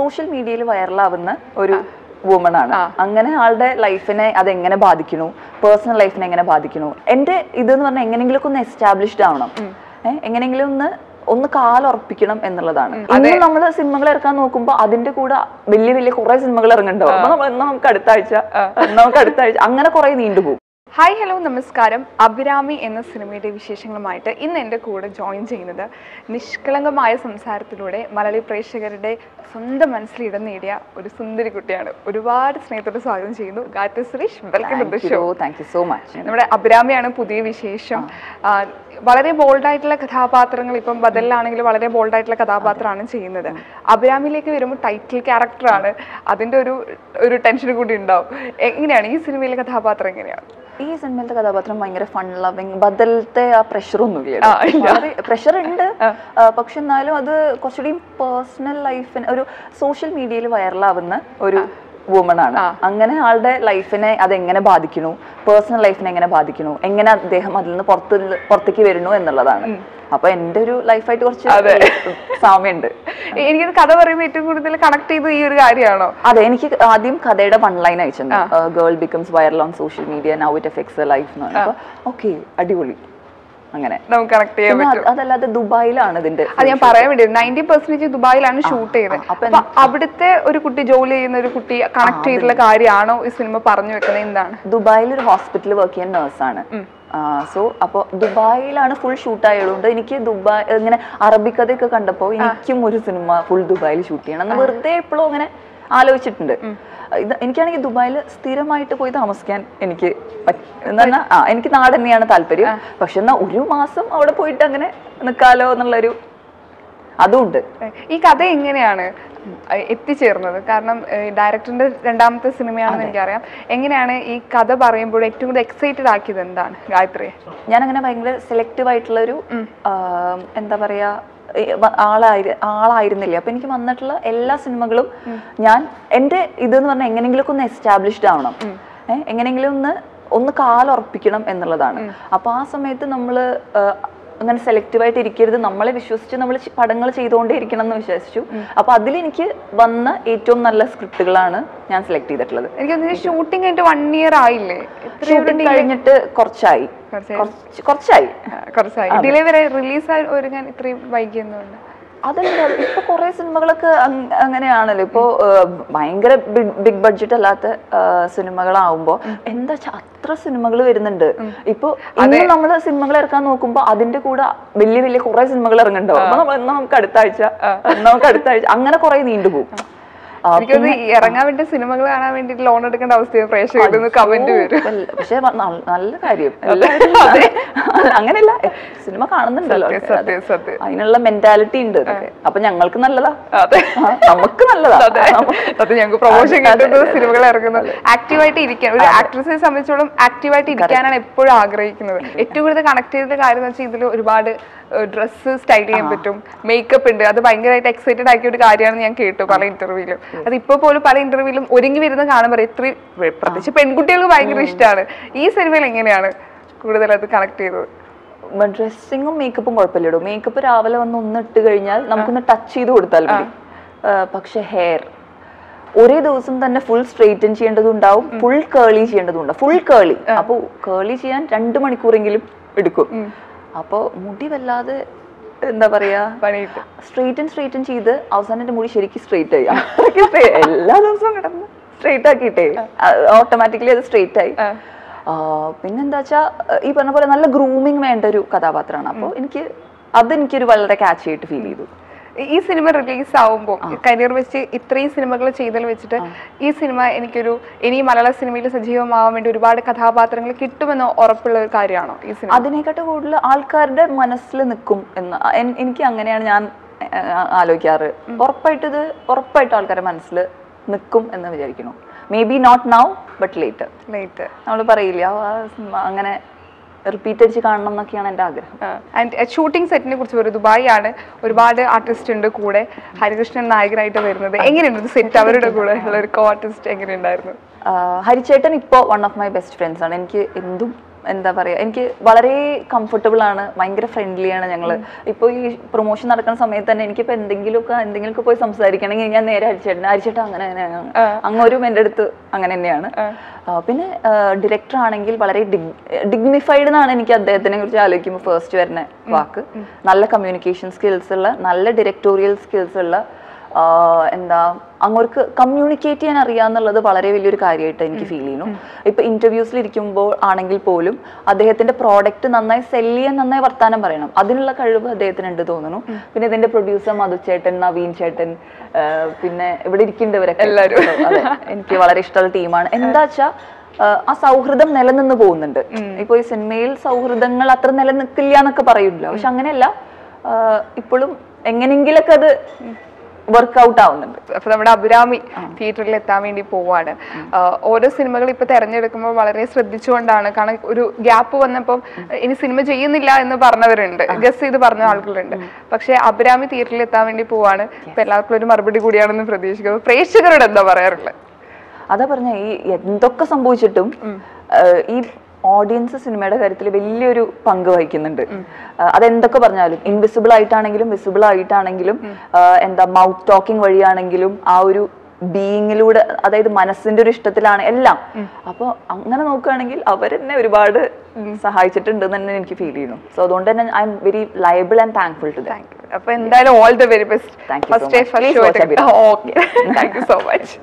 Social മീഡിയയിൽ വൈറലാവുന്ന ഒരു woman ആണ്. അങ്ങനെ ആളുടെ ലൈഫിനെ അതെങ്ങനെ ബാധിക്കണു പേഴ്സണൽ ലൈഫിനെ എങ്ങനെ ബാധിക്കണു എന്റെ എന്ന് പറഞ്ഞാൽ എങ്ങനെയെങ്കിലും ഒന്ന് എസ്റ്റാബ്ലിഷ്ഡ് ആവണം. എങ്ങനെങ്കിലും എങ്ങനെയെങ്കിലും ഒന്ന് ഒന്ന് കാലുറപ്പിക്കണം എന്നുള്ളതാണ്. ഇന്ന് നമ്മൾ സിനിമകൾ ഇറക്കാൻ നോക്കുമ്പോൾ അതിന്റെ കൂടെ വലിയ വലിയ കുറെ സിനിമകൾ ഇറങ്ങുന്നുണ്ടാവും. അപ്പൊ നമ്മൾ എന്നാ നമുക്ക് അടുത്ത ആഴ്ച നമുക്ക് അടുത്ത ആഴ്ച അങ്ങനെ കുറെ നീണ്ടുപോകും. ഹായ് ഹലോ നമസ്കാരം. അഭിരാമി എന്ന സിനിമയുടെ വിശേഷങ്ങളുമായിട്ട് ഇന്ന് എന്റെ കൂടെ ജോയിൻ ചെയ്യുന്നത് നിഷ്കളങ്കമായ സംസാരത്തിലൂടെ മലയാളി പ്രേക്ഷകരുടെ സ്വന്തം മനസ്സിൽ ഇടം നേടിയ ഒരു സുന്ദരി കുട്ടിയാണ്. ഒരുപാട് സ്നേഹത്തോടെ സ്വാഗതം ചെയ്യുന്നു. Gayathri Suresh welcome to the show thank you so much നമ്മുടെ അഭിരാമിയാണ് പുതിയ വിശേഷം. വളരെ ബോൾഡായിട്ടുള്ള കഥാപാത്രങ്ങൾ ഇപ്പം ബദലിലാണെങ്കിൽ വളരെ ബോൾഡായിട്ടുള്ള കഥാപാത്രമാണ് ചെയ്യുന്നത്. അഭിരാമിയിലേക്ക് വരുമ്പോൾ ടൈറ്റിൽ ക്യാരക്ടറാണ് അതിന്റെ ഒരു ഒരു ടെൻഷൻ കൂടി ഉണ്ടാവും. എങ്ങനെയാണ് ഈ സിനിമയിലെ കഥാപാത്രം എങ്ങനെയാണ്? ഈ സിനിമയിലത്തെ കഥാപാത്രം ഭയങ്കര ഫൺ ലവിങ് ബദലത്തെ ആ പ്രഷറൊന്നും ഇല്ല. പ്രഷർ ഉണ്ട്. പക്ഷെ എന്നാലും അത് കുറച്ചുകൂടി പേഴ്സണൽ ലൈഫിന് ഒരു സോഷ്യൽ മീഡിയയിൽ വൈറലാവുന്ന ഒരു വുമൺ ആണ്. അങ്ങനെ ആളുടെ ലൈഫിനെ അതെങ്ങനെ ബാധിക്കണു പേഴ്സണൽ ലൈഫിനെ എങ്ങനെ ബാധിക്കണു എങ്ങനെ അദ്ദേഹം അതിൽ നിന്ന് പുറത്ത് പുറത്തേക്ക് വരുന്നു എന്നുള്ളതാണ്. അപ്പൊ എന്റെ ഒരു ലൈഫായിട്ട് കുറച്ച് സാമ്യമുണ്ട്. എനിക്ക് കഥ പറയുമ്പോൾ ഏറ്റവും കൂടുതൽ കണക്ട് ചെയ്ത് ഈ ഒരു കാര്യമാണോ? അതെ എനിക്ക് ആദ്യം കഥയുടെ വൺ ലൈൻ അയച്ചിട്ടുണ്ട്. Girl becomes viral on social media now it affects life എന്ന് പറഞ്ഞപ്പോൾ ഓക്കെ അടിപൊളി. അങ്ങനെ. നമുക്ക് കണക്ട് ചെയ്യാൻ പറ്റും. അതല്ലാതെ ദുബായിലാണ് ഇതിന്റെ അത് ഞാൻ പറയാൻ വേണ്ടി നയന്റി പെർസെന്റേജ് ദുബായിലാണ് ഷൂട്ട് ചെയ്തത്. അപ്പൊ അവിടുത്തെ ഒരു കുട്ടി ജോലി ചെയ്യുന്ന ഒരു കുട്ടി കണക്ട് ചെയ്തിട്ടുള്ള കാര്യമാണോ ഈ സിനിമ പറഞ്ഞു വെക്കുന്നത്? എന്താണ്? ദുബായിൽ ഒരു ഹോസ്പിറ്റലിൽ വർക്ക് ചെയ്യുന്ന നേഴ്സാണ് സോ അപ്പോൾ ദുബായിലാണ് ഫുൾ ഷൂട്ട് ആയതുകൊണ്ട് എനിക്ക് ദുബായ് ഇങ്ങനെ അറബിക്കഥയൊക്കെ കണ്ടപ്പോൾ എനിക്കും ഒരു സിനിമ ഫുൾ ദുബായിൽ ഷൂട്ട് ചെയ്യണം. വെറുതെ എപ്പോഴും അങ്ങനെ ആലോചിച്ചിട്ടുണ്ട്. ഇത് എനിക്കാണെങ്കിൽ ദുബായിൽ സ്ഥിരമായിട്ട് പോയി താമസിക്കാൻ എനിക്ക് എന്ന് പറഞ്ഞാൽ ആ എനിക്ക് നാട് തന്നെയാണ് താല്പര്യം പക്ഷെ എന്നാൽ ഒരു മാസം അവിടെ പോയിട്ട് അങ്ങനെ നിൽക്കാലോ എന്നുള്ളൊരു അതുണ്ട്. ഈ കഥ എങ്ങനെയാണ് എത്തിച്ചേർന്നത്? കാരണം ഡയറക്ടറിന്റെ രണ്ടാമത്തെ സിനിമയാണെന്ന് എനിക്കറിയാം. എങ്ങനെയാണ് ഈ കഥ പറയുമ്പോൾ ഏറ്റവും കൂടുതൽ എക്സൈറ്റഡ് ആക്കിയത് എന്താണ് ഗായത്രി ഞാൻ അങ്ങനെ ഭയങ്കര സെലക്റ്റീവ് ആയിട്ടുള്ള ഒരു എന്താ പറയാ ആളായി ആളായിരുന്നില്ല? അപ്പൊ എനിക്ക് വന്നിട്ടുള്ള എല്ലാ സിനിമകളും ഞാൻ എന്റെ എന്ന് പറഞ്ഞാൽ എങ്ങനെയെങ്കിലും ഒന്ന് എസ്റ്റാബ്ലിഷ്ഡ് ആവണം. എങ്ങനെയെങ്കിലും ഒന്ന് ഒന്ന് കാലുറപ്പിക്കണം എന്നുള്ളതാണ്. അപ്പൊ ആ സമയത്ത് നമ്മൾ അങ്ങനെ സെലക്റ്റീവ് ആയിട്ട് ഇരിക്കരുത് നമ്മളെ വിശ്വസിച്ച് നമ്മൾ പടങ്ങൾ ചെയ്തുകൊണ്ടേ ഇരിക്കണം എന്ന് വിശ്വസിച്ചു. അപ്പൊ അതിലെനിക്ക് വന്ന ഏറ്റവും നല്ല സ്ക്രിപ്റ്റുകളാണ് ഞാൻ സെലക്ട് ചെയ്തിട്ടുള്ളത്. എനിക്ക് ഷൂട്ടിംഗ് ആയിട്ട് വൺ ഇയർ ആയില്ലേ? ഷൂട്ടിംഗ് കഴിഞ്ഞിട്ട് കുറച്ചായി. കുറച്ചായി. കുറച്ച് കുറച്ചായി. ഡിലേ വരെ റിലീസ് ഒരുങ്ങാൻ ഇത്രയും വൈകിയെന്നുണ്ട് അതല്ല ഇപ്പൊ കുറെ സിനിമകളൊക്കെ അങ് അങ്ങനെയാണല്ലോ. ഇപ്പോ ഭയങ്കര ബിഗ് ബഡ്ജറ്റ് അല്ലാത്ത സിനിമകളാവുമ്പോ എന്താ വെച്ചാ അത്ര സിനിമകൾ വരുന്നുണ്ട്. ഇപ്പൊ ഇന്ന് നമ്മൾ സിനിമകൾ ഇറക്കാൻ നോക്കുമ്പോ അതിന്റെ കൂടെ വലിയ വലിയ കുറെ സിനിമകൾ ഇറങ്ങുന്നുണ്ടാവും. അപ്പൊ നമ്മൾ നമുക്ക് അടുത്താഴ്ച നമുക്ക് അടുത്ത ആഴ്ച അങ്ങനെ കുറെ നീണ്ടുപോകും. എനിക്കത് ഇറങ്ങാൻ വേണ്ടി സിനിമകൾ കാണാൻ വേണ്ടി ലോൺ എടുക്കേണ്ട അവസ്ഥയാണ് പ്രേക്ഷകരിൽ നിന്ന് കമന്റ് വരും പക്ഷെ നല്ല- കാര്യം. അങ്ങനെയല്ല. സിനിമ കാണുന്നുണ്ടല്ലോ. അതിനുള്ള മെന്റാലിറ്റി ഉണ്ട് അപ്പൊ ഞങ്ങൾക്ക് നല്ലതാ. നമുക്ക് നല്ലതാ. അത്. ഞങ്ങൾക്ക് പ്രൊമോഷൻ കിട്ടുന്നത് സിനിമകൾ ഇറങ്ങുന്നത് ആക്റ്റീവായിട്ട് ഇരിക്കാൻ ഒരു ആക്ട്രസിനെ സംബന്ധിച്ചോളം ആക്റ്റീവായിട്ട് ഇരിക്കാനാണ് എപ്പോഴും ആഗ്രഹിക്കുന്നത്. ഏറ്റവും കൂടുതൽ കണക്ട് ചെയ്ത കാര്യം എന്ന് വെച്ചാൽ ഇതിൽ ഒരുപാട് ഡ്രസ്സ് സ്റ്റൈൽ ചെയ്യാൻ പറ്റും. മേക്കപ്പ് ഉണ്ട്. അത് ഭയങ്കരമായിട്ട് എക്സൈറ്റഡ് ആക്കിയ ഒരു കാര്യമാണെന്ന് ഞാൻ കേട്ടു പല ഇന്റർവ്യൂവിലും അത് ഇപ്പോൾ പോലും പല ഇന്റർവ്യൂവിലും ഒരുങ്ങി വരുന്ന കാണുമ്പോൾ എത്ര പ്രത്യേകിച്ച് പെൺകുട്ടികൾക്ക് ഭയങ്കര ഇഷ്ടമാണ് ഈ സിനിമയിൽ എങ്ങനെയാണ് കൂടുതൽ അത് കണക്ട് ചെയ്തത്? ഡ്രസ്സിങ്ങും മേക്കപ്പും കുഴപ്പമില്ലടോ. മേക്കപ്പ് രാവിലെ വന്ന് ഒന്ന് ഇട്ട് കഴിഞ്ഞാൽ നമുക്കൊന്ന് ടച്ച് ചെയ്ത് കൊടുത്താൽ മതി. പക്ഷെ ഹെയർ ഒരേ ദിവസം തന്നെ ഫുൾ സ്ട്രെയിറ്റൻ ചെയ്യേണ്ടതുണ്ടാവും ഫുൾ കേളി ചെയ്യേണ്ടതുണ്ടാവും. ഫുൾ കേളി അപ്പോൾ കേളി ചെയ്യാൻ രണ്ട് മണിക്കൂറെങ്കിലും എടുക്കും. അപ്പോൾ മുടി വല്ലാതെ എന്താ പറയാ? പണിയിട്ട്. സ്ട്രെയിറ്റൻ സ്ട്രെയിറ്റൻ ചെയ്ത് അവസാനം എന്റെ മുടി ശരിക്കും സ്ട്രെയിറ്റ് ആയി. എല്ലാ ദിവസവും കിടന്ന് സ്ട്രെയിറ്റ് ആക്കിയിട്ടേ. ഓട്ടോമാറ്റിക്കലി അത് സ്ട്രെയിറ്റ് ആയി. പിന്നെന്താ വെച്ചാ ഈ പറഞ്ഞ പോലെ നല്ല ഗ്രൂമിങ് വേണ്ട ഒരു കഥാപാത്രമാണ്. അപ്പോൾ എനിക്ക് അതെനിക്കൊരു വളരെ ക്യാച്ച് ആയിട്ട് ഫീൽ ചെയ്തു. ഈ സിനിമ റിലീസ് ആവുമ്പോൾ കരിയർ വെച്ച് ഇത്രയും സിനിമകൾ ചെയ്തതിൽ വെച്ചിട്ട് ഈ സിനിമ എനിക്കൊരു ഇനി മലയാള സിനിമയിൽ സജീവമാവാൻ വേണ്ടി ഒരുപാട് കഥാപാത്രങ്ങൾ കിട്ടുമെന്ന് ഉറപ്പുള്ള ഒരു കാര്യമാണോ ഈ സിനിമ? അതിനെക്കാട്ട് കൂടുതൽ ആൾക്കാരുടെ മനസ്സിൽ നിൽക്കും എന്ന്. എനിക്ക് അങ്ങനെയാണ് ഞാൻ ആലോചിക്കാറ്. ഉറപ്പായിട്ട് ഇത് ഉറപ്പായിട്ട് ആൾക്കാരുടെ മനസ്സിൽ നിൽക്കും എന്ന് വിചാരിക്കുന്നു. Maybe not now but late late നമ്മൾ പറയില്ല അങ്ങനെ റിപ്പീറ്റ് അടിച്ച് കാണണം എന്നൊക്കെയാണ് എന്റെ ആഗ്രഹം. ആൻഡ് ഷൂട്ടിംഗ് സെറ്റിനെ കുറിച്ച് പറയും ദുബായ് ആണ് ഒരുപാട് ആർട്ടിസ്റ്റ് ഉണ്ട് കൂടെ. ഹരികൃഷ്ണൻ നായകനായിട്ട് വരുന്നത്. എങ്ങനെയുണ്ട് സെറ്റ് അവരുടെ കൂടെ ഉള്ള ഒരു കോ ആർട്ടിസ്റ്റ് എങ്ങനെയുണ്ടായിരുന്നു ഹരിചേട്ടൻ ഇപ്പോൾ one of my best friends ആണ്. എനിക്ക് എന്തും എന്താ പറയുക എനിക്ക് വളരെ കംഫർട്ടബിൾ ആണ് ഭയങ്കര ഫ്രണ്ട്ലി ആണ് ഞങ്ങൾ. ഇപ്പൊ ഈ പ്രൊമോഷൻ നടക്കുന്ന സമയത്ത് തന്നെ എനിക്കിപ്പോൾ എന്തെങ്കിലുമൊക്കെ എന്തെങ്കിലുമൊക്കെ പോയി സംസാരിക്കണമെങ്കിൽ ഞാൻ നേരെ അരിച്ചേട്ടൻ അരിച്ചേട്ടൻ അങ്ങനെ അങ്ങനെ അങ്ങനെ. അങ്ങോരും എന്റെ അടുത്ത് അങ്ങനെ തന്നെയാണ്. പിന്നെ ഡിറക്ടർ ആണെങ്കിൽ വളരെ ഡിഗ്നിഫൈഡ് എന്നാണ് എനിക്ക് അദ്ദേഹത്തിനെ കുറിച്ച് ആലോചിക്കുമ്പോൾ ഫസ്റ്റ് വരുന്ന വാക്ക്. നല്ല കമ്മ്യൂണിക്കേഷൻ സ്കിൽസ് ഉള്ള നല്ല ഡിറക്ടോറിയൽ സ്കിൽസ് ഉള്ള എന്താ അങ്ങോട്ട് കമ്മ്യൂണിക്കേറ്റ് ചെയ്യാൻ അറിയാന്നുള്ളത് വളരെ വലിയൊരു കാര്യമായിട്ട് എനിക്ക് ഫീൽ ചെയ്യുന്നു. ഇപ്പൊ ഇന്റർവ്യൂസിൽ ഇരിക്കുമ്പോൾ ആണെങ്കിൽ പോലും അദ്ദേഹത്തിന്റെ പ്രോഡക്റ്റ് നന്നായി സെൽ ചെയ്യാൻ നന്നായി വർത്താനം പറയണം. അതിനുള്ള കഴിവ് അദ്ദേഹത്തിന് ഉണ്ട് തോന്നുന്നു പിന്നെ ഇതിന്റെ പ്രൊഡ്യൂസർ മധുചേട്ടൻ നവീൻ ചേട്ടൻ പിന്നെ ഇവിടെ ഇരിക്കേണ്ടവരൊക്കെ എല്ലാവരും എനിക്ക് വളരെ ഇഷ്ടമുള്ള ടീമാണ്. എന്താ വെച്ചാ ആ സൗഹൃദം നിലനിന്ന് പോകുന്നുണ്ട്. ഇപ്പൊ ഈ സിനിമയിൽ സൗഹൃദങ്ങൾ അത്ര നിലനിൽക്കില്ല എന്നൊക്കെ പറയില്ല പക്ഷെ അങ്ങനെയല്ല. ഇപ്പോഴും എങ്ങനെങ്കിലൊക്കെ അത് വർക്ക്ഔട്ട് ആവുന്നുണ്ട്. അപ്പൊ നമ്മുടെ അഭിരാമി തിയേറ്ററിൽ എത്താൻ വേണ്ടി പോവാണ്. ഓരോ സിനിമകൾ ഇപ്പൊ തെരഞ്ഞെടുക്കുമ്പോൾ വളരെ ശ്രദ്ധിച്ചുകൊണ്ടാണ്. കാരണം ഒരു ഗ്യാപ്പ് വന്നപ്പോൾ ഇനി സിനിമ ചെയ്യുന്നില്ല എന്ന് പറഞ്ഞവരുണ്ട്. ഗസ് ചെയ്ത് പറഞ്ഞ ആളുകളുണ്ട്. പക്ഷെ അഭിരാമി തിയേറ്ററിൽ എത്താൻ വേണ്ടി പോവാണ്. ഇപ്പൊ എല്ലാവർക്കും ഒരു മറുപടി കൂടിയാണെന്ന് പ്രതീക്ഷിക്കുന്നത് പ്രേക്ഷകരോട് എന്താ പറയാറുള്ളത്? അതാ പറഞ്ഞ ഈ എന്തൊക്കെ സംഭവിച്ചിട്ടും ഈ ഓഡിയൻസ് സിനിമയുടെ കാര്യത്തിൽ വലിയൊരു പങ്ക് വഹിക്കുന്നുണ്ട്. അതെന്തൊക്കെ പറഞ്ഞാലും ഇൻവിസിബിൾ ആയിട്ടാണെങ്കിലും വിസിബിൾ ആയിട്ടാണെങ്കിലും എന്താ മൗത്ത് ടോക്കിംഗ് വഴിയാണെങ്കിലും ആ ഒരു ബീയിങ്ങിലൂടെ അതായത് മനസ്സിന്റെ ഒരു ഇഷ്ടത്തിലാണ് എല്ലാം. അപ്പോൾ അങ്ങനെ നോക്കുകയാണെങ്കിൽ അവരെന്നെ ഒരുപാട് സഹായിച്ചിട്ടുണ്ട് തന്നെ എനിക്ക് ഫീൽ ചെയ്യുന്നു. സോ അതുകൊണ്ട് തന്നെ I'm very liable and thankful to അപ്പൊ എന്തായാലും all the very best thank you so much